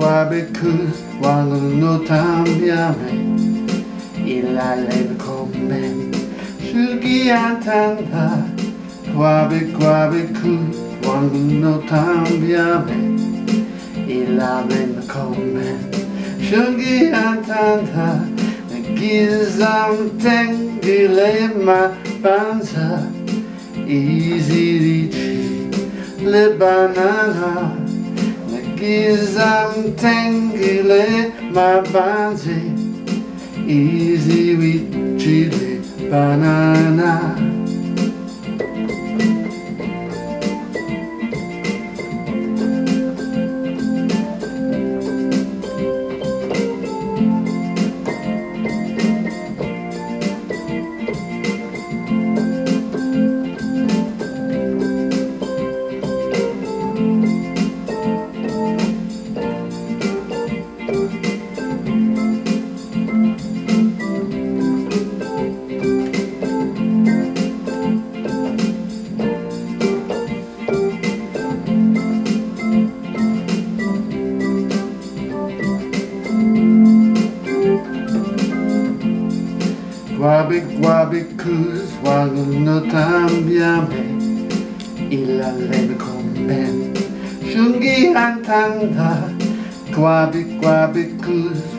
Wabekus wann no tambiame Il a leve kommen Sugi antanda Wabe Wabekus wann no tambiame Il a leve kommen Sugi antanda Gizam ten dilema panza Easy le banana. Gizam tengile my banzi Easy with chili banana Guabi cus quando no cambiame il leve ben Shungi antanda. Guabi guabi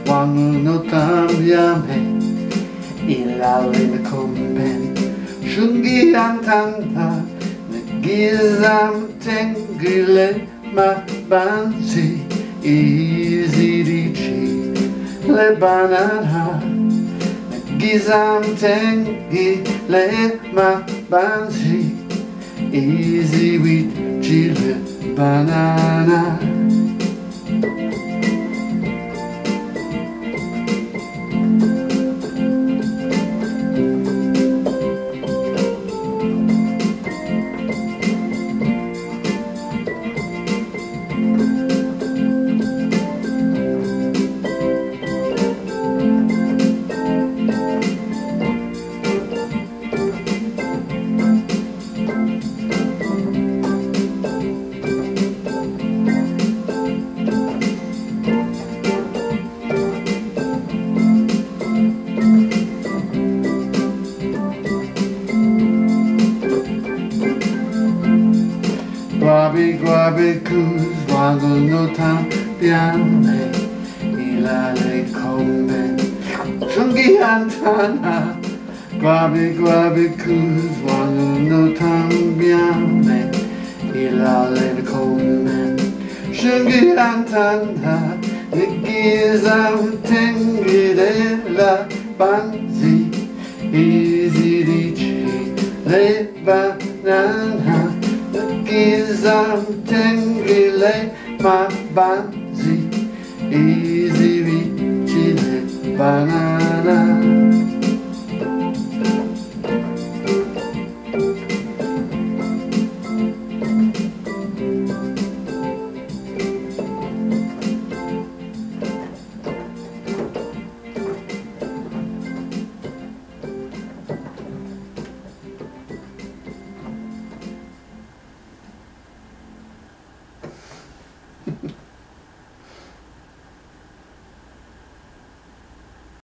quando no cambiame il leve ben Shungi antanda. Gizam tengile ma bansi Easy dici le banana Gizam tengi le ma bansi Easy with chile banana Cus quando no cambiame il le come Shungi antana Guabi guabi cus quando no cambiame il le come Shungi antana Gizam tengi della banzi Easy dici le banana Tengile ma banzi Easy vicile banana